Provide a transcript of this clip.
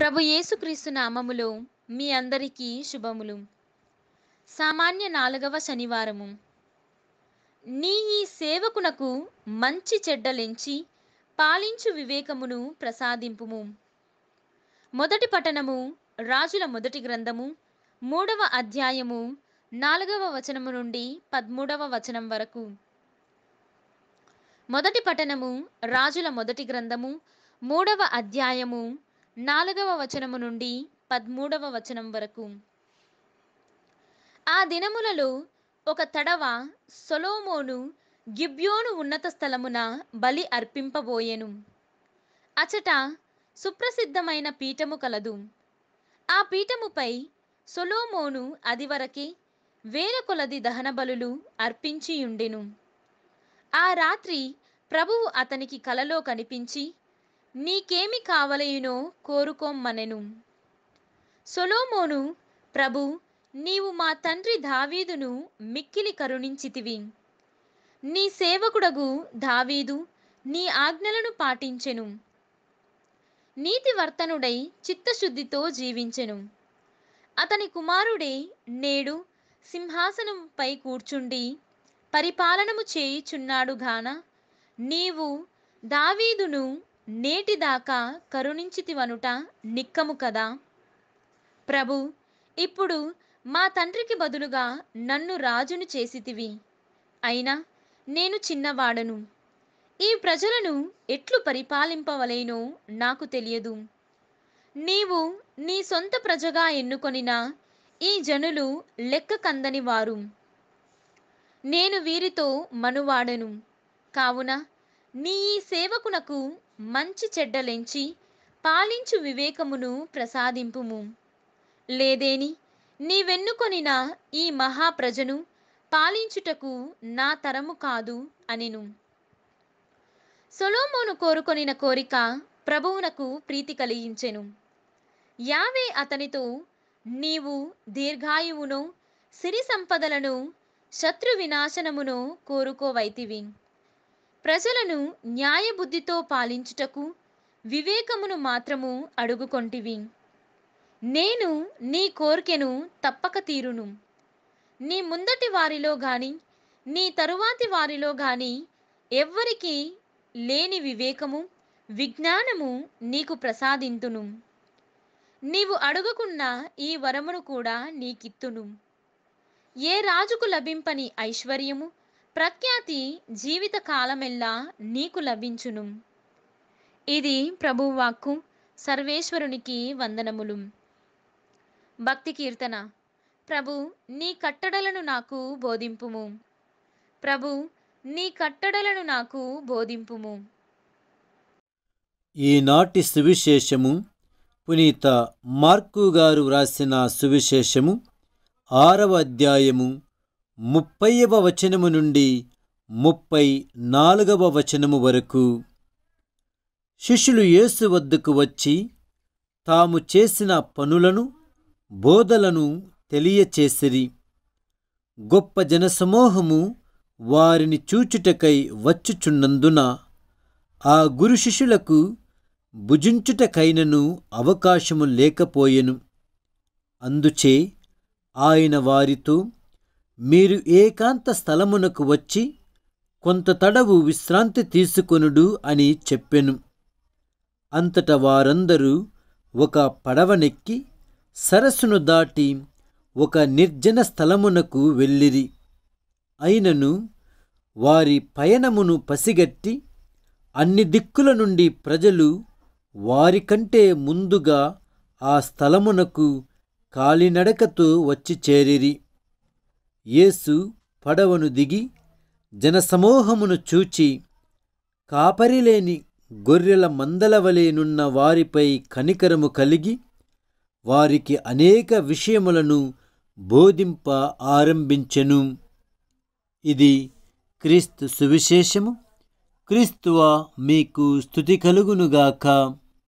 ప్రభు యేసుక్రీస్తు నామములో మీ అందరికీ శుభములు. సామాన్య నాలుగవ శనివారము. నీ ఈ సేవకునకు మంచి చెడ్డలెంచి పాలించు వివేకమును ప్రసాదింపుము. మొదటి పఠనము రాజుల మొదటి గ్రంథము మూడవ అధ్యాయము నాలుగవ వచనము నుండి పదమూడవ వచనం వరకు. మొదటి పఠనము రాజుల మొదటి గ్రంథము మూడవ అధ్యాయము నాలుగవ వచనము నుండి పదమూడవ వచనం వరకు. ఆ దినములలో ఒక తడవ సొలోమోను గిబ్యోను ఉన్నత స్థలమున బలి అర్పింపబోయెను. అచట సుప్రసిద్ధమైన పీఠము కలదు. ఆ పీఠముపై సొలోమోను అదివరకే వేల కొలది దహన బలులు అర్పించియుండెను. ఆ రాత్రి ప్రభువు అతనికి కలలో కనిపించి నీకేమి కావలయునో కోరుకోమ్మనెను. సొలోమోను ప్రభు నీవు మా తండ్రి దావీదును మిక్కిలి కరుణించితివి. నీ సేవకుడగు దావీదు నీ ఆజ్ఞలను పాటించెను. నీతివర్తనుడై చిత్తశుద్ధితో జీవించెను. అతని కుమారుడే నేడు సింహాసనంపై కూర్చుండి పరిపాలనము చేయుచున్నాడు గాన నీవు దావీదును నేటిదాకా కరుణించితివనుట నిక్కము కదా? ప్రభు ఇప్పుడు మా తండ్రికి బదులుగా నన్ను రాజును చేసితివి. అయినా నేను చిన్నవాడను. ఈ ప్రజలను ఎట్లు పరిపాలింపవలేనో నాకు తెలియదు. నీవు నీ సొంత ప్రజగా ఎన్నుకొనిన ఈ జనులు లెక్క కందని వారు నేను వీరితో మనువాడను. కావున నీ ఈ సేవకునకు మంచి చెడ్డలెంచి పాలించు వివేకమును ప్రసాదింపుము. లేదేని నీవెన్నుకొనిన ఈ మహాప్రజను పాలించుటకు నా తరము కాదు అనిను. సొలోమోను కోరుకొనిన కోరిక ప్రభువునకు ప్రీతి కలిగించెను. యావే అతనితో నీవు దీర్ఘాయువును సిరి సంపదలను శత్రు వినాశనమును కోరుకోవైతివి. ప్రజలను న్యాయబుద్ధితో పాలించుటకు వివేకమును మాత్రము అడుగుకొంటివి. నేను నీ కోరికెను తప్పక తీరును. నీ ముందటి వారిలో గాని నీ తరువాతి వారిలో గాని ఎవ్వరికి లేని వివేకము విజ్ఞానము నీకు ప్రసాదింతును. నీవు అడుగుకున్న ఈ వరమును కూడా నీకిత్తును. ఏ రాజుకు లభింపని ఐశ్వర్యము ప్రఖ్యాతి జీవిత కాలమెల్లా నీకు లభించును. ఇది ప్రభువాక్కు సర్వేశ్వరునికి వందనములు. భక్తి కీర్తన. ప్రభు నీ కట్టడలను నాకు బోధింపుము. ప్రభు నీ కట్టడలను నాకు బోధింపుము. ఈనాటి సువిశేషము పునీత మార్కు గారు వ్రాసిన సువిశేషము ఆరవ అధ్యాయము ముప్పైవ వచనము నుండి ముప్పై నాలుగవ వచనము వరకు. శిష్యులు యేసు వద్దకు వచ్చి తాము చేసిన పనులను బోధలను తెలియచేసిరి. గొప్ప జనసమూహము వారిని చూచుటకై వచ్చుచున్నందున ఆ గురు శిష్యులకు భుజించుటకైనను అవకాశము లేకపోయెను. అందుచే ఆయన వారితో మీరు ఏకాంత స్థలమునకు వచ్చి కొంత తడవు విశ్రాంతి తీసుకొనుడు అని చెప్పెను. అంతట వారందరూ ఒక పడవనెక్కి సరస్సును దాటి ఒక నిర్జన స్థలమునకు వెళ్ళిరి. అయినను వారి పయనమును పసిగట్టి అన్ని దిక్కుల నుండి ప్రజలు వారికంటే ముందుగా ఆ స్థలమునకు కాలినడకతో వచ్చి చేరిరి. యేసు పడవను దిగి జనసమూహమును చూచి కాపరిలేని గొర్రెల మందలవలేనున్న వారిపై కనికరము కలిగి వారికి అనేక విషయములను బోధింప ఆరంభించెను. ఇది క్రీస్తు సువిశేషము. క్రీస్తువా మీకు స్థుతి కలుగునుగాక.